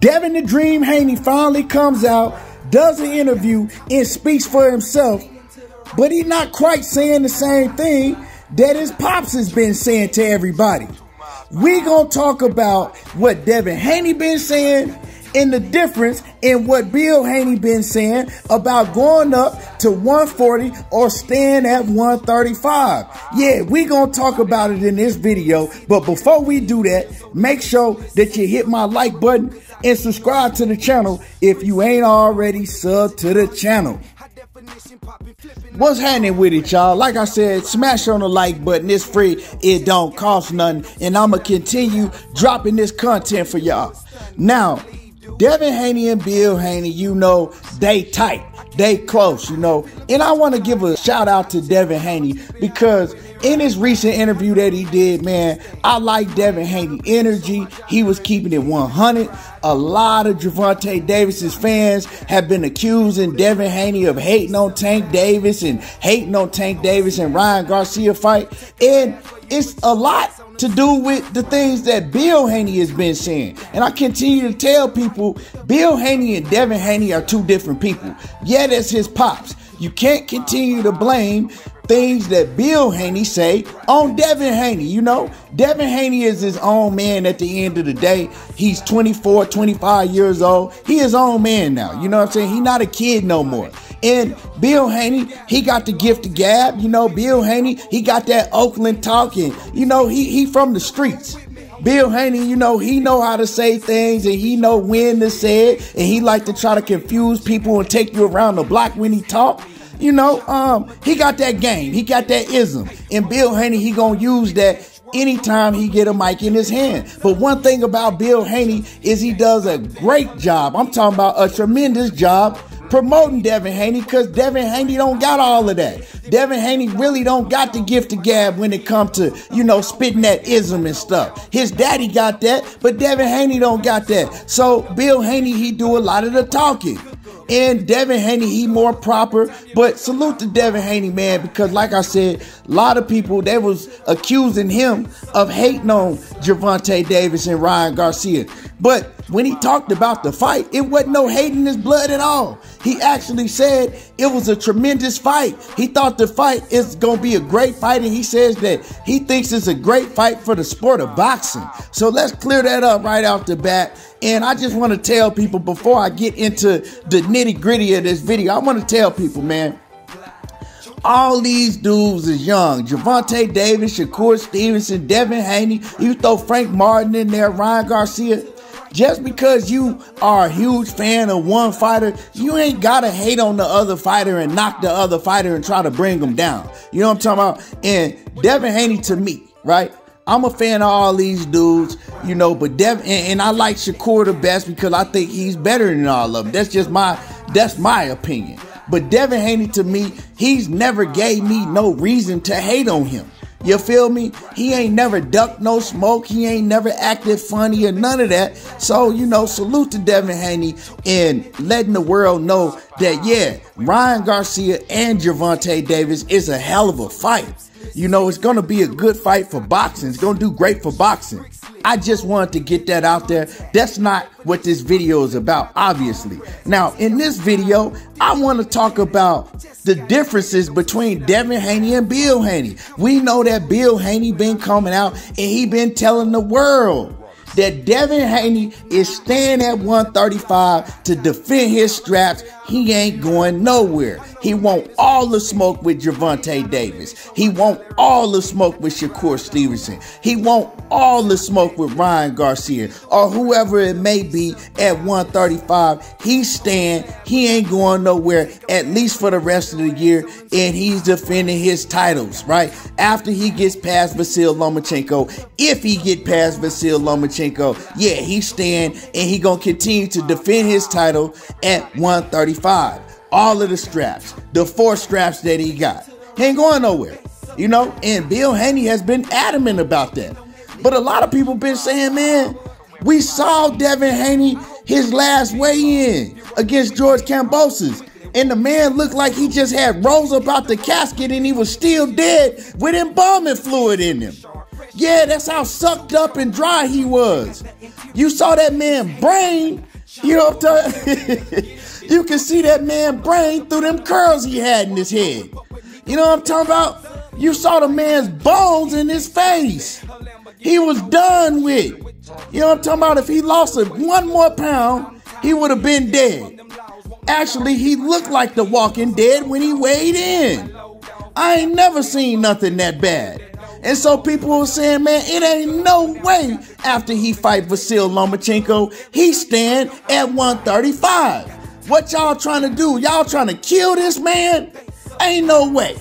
Devin the Dream Haney finally comes out, does an interview, and speaks for himself. But he's not quite saying the same thing that his pops has been saying to everybody. We gonna talk about what Devin Haney been saying and the difference in what Bill Haney been saying about going up to 140 or staying at 135. Yeah, we gonna talk about it in this video, but before we do that, make sure that you hit my like button and subscribe to the channel if you ain't already sub to the channel. What's happening with it, y'all? Like I said, smash on the like button. It's free. It don't cost nothing. And I'm going to continue dropping this content for y'all. Now, Devin Haney and Bill Haney, you know, they tight. They close, you know. And I want to give a shout out to Devin Haney because in his recent interview that he did, man, I like Devin Haney energy. He was keeping it 100. A lot of Gervonta Davis's fans have been accusing Devin Haney of hating on Tank Davis and hating on Tank Davis and Ryan Garcia fight. And it's a lot to do with the things that Bill Haney has been saying. And I continue to tell people Bill Haney and Devin Haney are two different people. Yeah, that's his pops. You can't continue to blame things that Bill Haney say on Devin Haney. You know, Devin Haney is his own man at the end of the day. He's 24, 25 years old. He his own man now. You know what I'm saying? He's not a kid no more. And Bill Haney, he got the gift of gab. You know, Bill Haney, he got that Oakland talking. You know, he he from the streets. Bill Haney, you know, he know how to say things and he know when to say it. And he like to try to confuse people and take you around the block when he talk. You know, um, he got that game. He got that ism. And Bill Haney, he gonna use that anytime he get a mic in his hand. But one thing about Bill Haney is he does a great job. I'm talking about a tremendous job promoting Devin Haney because Devin Haney don't got all of that. Devin Haney really don't got the gift of gab when it come to, you know, spitting that ism and stuff. His daddy got that, but Devin Haney don't got that. So Bill Haney, he do a lot of the talking. And Devin Haney, he more proper. But salute to Devin Haney, man, because like I said, a lot of people they was accusing him of hating on Gervonta Davis and Ryan Garcia. But when he talked about the fight, it wasn't no hate in his blood at all. He actually said it was a tremendous fight. He thought the fight is going to be a great fight, and he says that he thinks it's a great fight for the sport of boxing. So let's clear that up right off the bat. And I just want to tell people before I get into the nitty gritty of this video, I want to tell people, man, all these dudes is young. Gervonta Davis, Shakur Stevenson, Devin Haney. You throw Frank Martin in there, Ryan Garcia. Just because you are a huge fan of one fighter, you ain't gotta hate on the other fighter and knock the other fighter and try to bring them down. You know what I'm talking about? And Devin Haney to me, right? I'm a fan of all these dudes, you know, but Devin and, and I like Shakur the best because I think he's better than all of them. That's just my that's my opinion. But Devin Haney to me, he's never gave me no reason to hate on him. You feel me? He ain't never ducked no smoke. He ain't never acted funny or none of that. So, you know, salute to Devin Haney and letting the world know that, yeah, Ryan Garcia and Gervonta Davis is a hell of a fight. You know, it's going to be a good fight for boxing. It's going to do great for boxing. I just wanted to get that out there. That's not what this video is about, obviously. Now, in this video, I want to talk about the differences between Devin Haney and Bill Haney. We know that Bill Haney been coming out and he been telling the world that Devin Haney is staying at 135 to defend his straps. He ain't going nowhere. He want all the smoke with Gervonta Davis. He want all the smoke with Shakur Stevenson. He want all the smoke with Ryan Garcia or whoever it may be at 135. He's staying. He ain't going nowhere at least for the rest of the year. And he's defending his titles, right? After he gets past Vasyl Lomachenko, if he get past Vasyl Lomachenko, yeah, he's staying and he gonna continue to defend his title at 135 all of the straps, the four straps that he got. He ain't going nowhere, you know. And Bill Haney has been adamant about that. But a lot of people been saying, man, we saw Devin Haney his last weigh-in against George Kambosos. And the man looked like he just had rolls about the casket and he was still dead with embalming fluid in him. Yeah, that's how sucked up and dry he was. You saw that man brain. You know what I'm talking? you can see that man brain through them curls he had in his head. You know what I'm talking about? You saw the man's bones in his face. He was done with. You know what I'm talking about? If he lost one more pound, he would have been dead. Actually, he looked like the walking dead when he weighed in. I ain't never seen nothing that bad. And so people were saying, man, it ain't no way after he fight Vasyl Lomachenko, he stand at 135. What y'all trying to do? Y'all trying to kill this man? Ain't no way.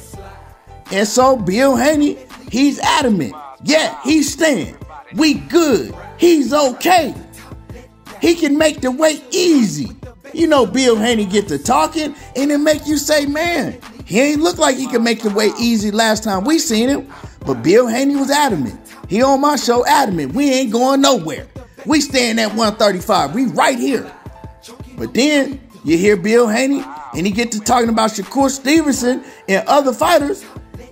And so Bill Haney, he's adamant. Yeah, he's staying. We good. He's okay. He can make the way easy. You know, Bill Haney get to talking and it make you say, man, he ain't look like he can make the way easy last time we seen him. But Bill Haney was adamant. He on my show adamant. We ain't going nowhere. We staying at 135. We right here. But then you hear Bill Haney and he get to talking about Shakur Stevenson and other fighters.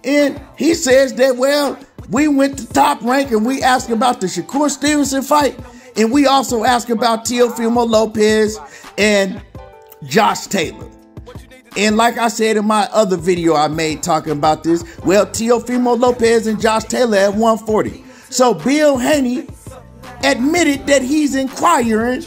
And he says that, well, we went to top rank and we asked about the Shakur Stevenson fight. And we also asked about Teofimo Lopez and Josh Taylor. And like I said in my other video I made talking about this, well, Teofimo Lopez and Josh Taylor at 140. So Bill Haney admitted that he's inquiring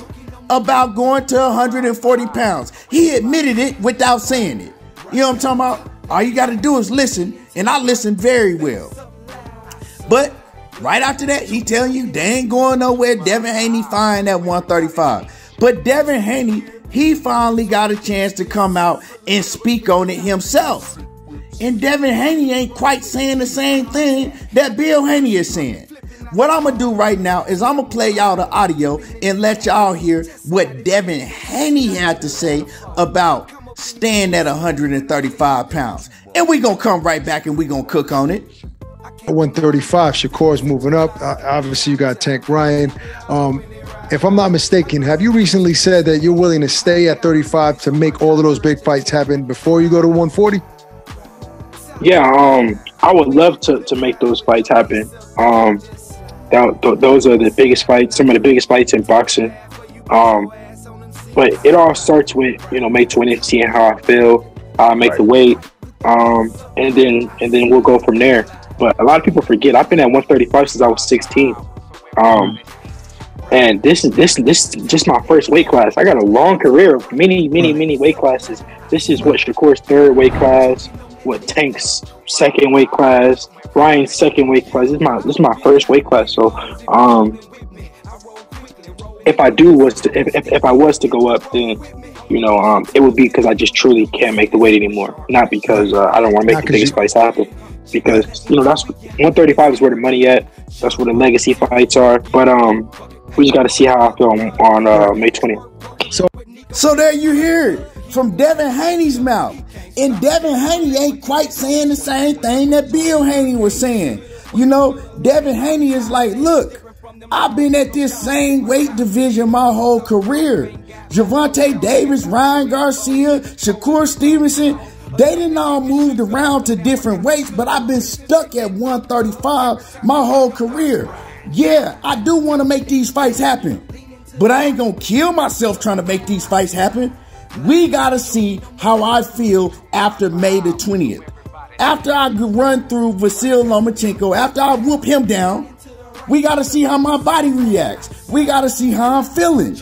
about going to 140 pounds. He admitted it without saying it. You know what I'm talking about? All you got to do is listen, and I listened very well. But right after that, he telling you they ain't going nowhere. Devin Haney fine at 135. But Devin Haney, he finally got a chance to come out and speak on it himself. And Devin Haney ain't quite saying the same thing that Bill Haney is saying. What I'm gonna do right now is I'm gonna play y'all the audio and let y'all hear what Devin Haney had to say about staying at 135 pounds. And we gonna come right back and we gonna cook on it. 135, Shakur's moving up. Uh, obviously, you got Tank Ryan. Um, if I'm not mistaken, have you recently said that you're willing to stay at 35 to make all of those big fights happen before you go to 140? Yeah, um, I would love to, to make those fights happen. Um, that, th- those are the biggest fights, some of the biggest fights in boxing. Um, but it all starts with you know May 20th, seeing how I feel, how I make right. the weight, um, and then and then we'll go from there. But a lot of people forget I've been at 135 since I was 16. Um, and this is this this is just my first weight class. I got a long career of many many many weight classes. This is what Shakur's third weight class, what Tank's second weight class, Ryan's second weight class. This is my this is my first weight class. So um, if I do was to if, if, if I was to go up, then you know um, it would be because I just truly can't make the weight anymore, not because uh, I don't want to make the biggest you- fights happen. Because you know that's 135 is where the money at. That's where the legacy fights are. But um, we just got to see how I feel on, on uh, May 20th. So, so there you hear it from Devin Haney's mouth. And Devin Haney ain't quite saying the same thing that Bill Haney was saying. You know, Devin Haney is like, look, I've been at this same weight division my whole career. Gervonta Davis, Ryan Garcia, Shakur Stevenson, they didn't all moved around to different weights, but I've been stuck at 135 my whole career. Yeah, I do want to make these fights happen, but I ain't gonna kill myself trying to make these fights happen. We gotta see how I feel after May the 20th. After I run through Vasyl Lomachenko, after I whoop him down, we gotta see how my body reacts. We gotta see how I'm feeling.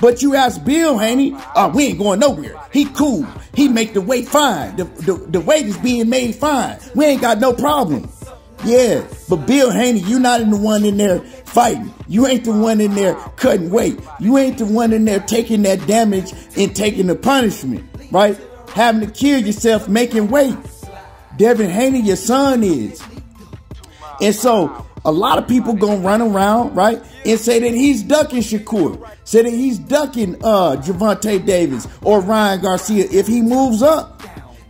But you ask Bill Haney, oh, we ain't going nowhere. He cool. He make the weight fine. The, the, the weight is being made fine. We ain't got no problem. Yeah, but Bill Haney, you're not in the one in there fighting. You ain't the one in there cutting weight. You ain't the one in there taking that damage and taking the punishment, right? Having to kill yourself making weight. Devin Haney, your son is. And so a lot of people gonna run around, right, and say that he's ducking Shakur, say that he's ducking uh Gervonta Davis or Ryan Garcia if he moves up.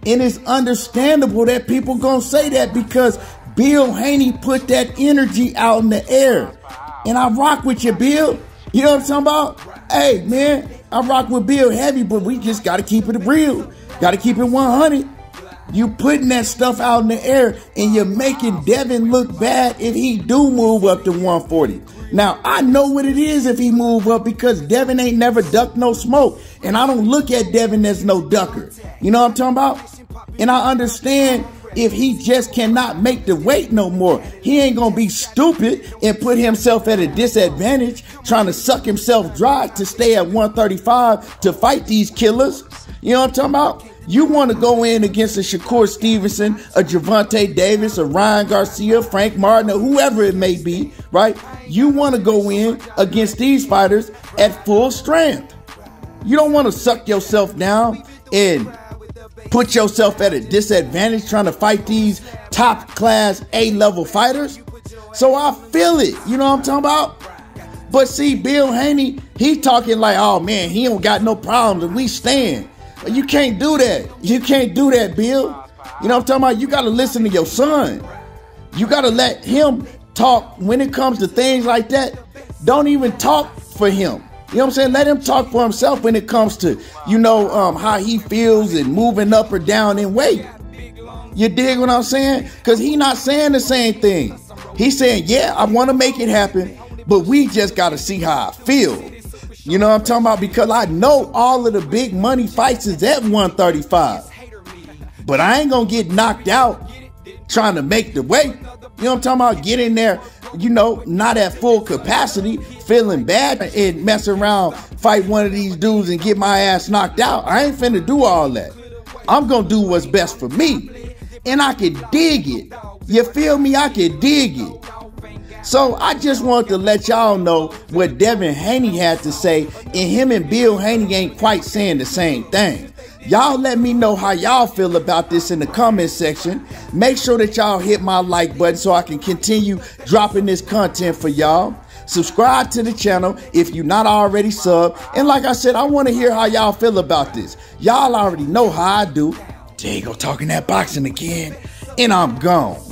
And it's understandable that people gonna say that because Bill Haney put that energy out in the air. And I rock with you, Bill. You know what I'm talking about? Hey, man, I rock with Bill heavy, but we just got to keep it real. Got to keep it 100. You putting that stuff out in the air and you're making Devin look bad if he do move up to 140. Now, I know what it is if he move up because Devin ain't never ducked no smoke. And I don't look at Devin as no ducker. You know what I'm talking about? And I understand if he just cannot make the weight no more. He ain't gonna be stupid and put himself at a disadvantage trying to suck himself dry to stay at 135 to fight these killers. You know what I'm talking about? You want to go in against a Shakur Stevenson, a Gervonta Davis, a Ryan Garcia, Frank Martin, or whoever it may be, right? You want to go in against these fighters at full strength. You don't want to suck yourself down and put yourself at a disadvantage trying to fight these top class A level fighters. So I feel it. You know what I'm talking about? But see, Bill Haney, he talking like, oh man, he don't got no problems and we stand. You can't do that. You can't do that, Bill. You know what I'm talking about? You got to listen to your son. You got to let him talk when it comes to things like that. Don't even talk for him. You know what I'm saying? Let him talk for himself when it comes to, you know, um, how he feels and moving up or down in weight. You dig what I'm saying? Because he not saying the same thing. He's saying, yeah, I want to make it happen, but we just got to see how I feel. You know what I'm talking about? Because I know all of the big money fights is at 135. But I ain't gonna get knocked out trying to make the weight. You know what I'm talking about? Get in there, you know, not at full capacity, feeling bad and mess around, fight one of these dudes and get my ass knocked out. I ain't finna do all that. I'm gonna do what's best for me. And I can dig it. You feel me? I can dig it. So I just wanted to let y'all know what Devin Haney had to say, and him and Bill Haney ain't quite saying the same thing. Y'all let me know how y'all feel about this in the comment section. Make sure that y'all hit my like button so I can continue dropping this content for y'all. Subscribe to the channel if you're not already sub. And like I said, I want to hear how y'all feel about this. Y'all already know how I do. There you go, talking that boxing again. And I'm gone.